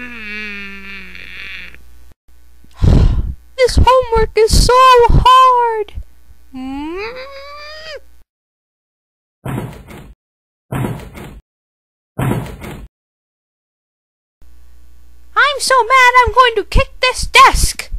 this homework is so hard! I'm so mad I'm going to kick this desk!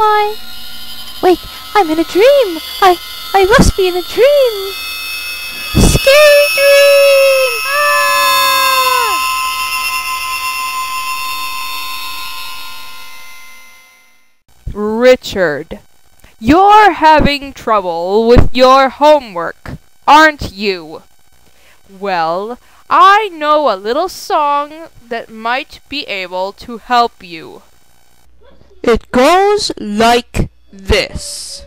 I? Wait, I'm in a dream. I I must be in a dream. Scary dream. Richard, you're having trouble with your homework, aren't you? Well, I know a little song that might be able to help you. It goes like this.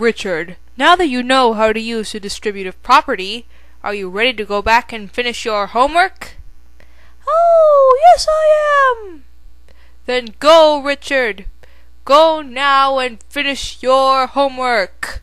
Richard, now that you know how to use the distributive property, are you ready to go back and finish your homework? Oh, yes, I am. Then go, Richard. Go now and finish your homework.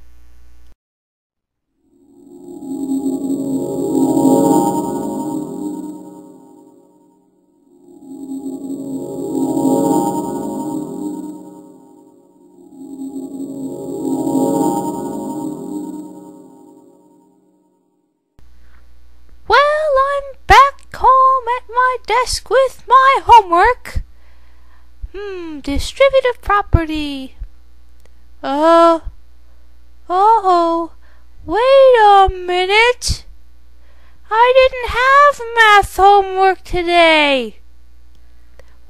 Desk with my homework. Hmm, distributive property. Uh, oh, wait a minute. I didn't have math homework today.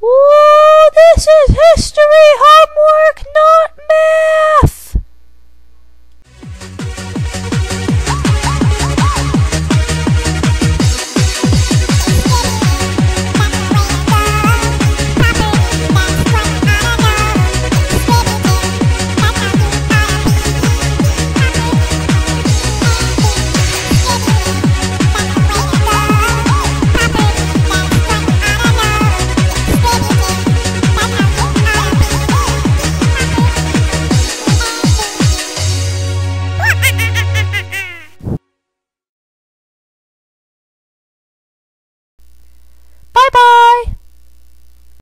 Ooh, this is history homework, not math.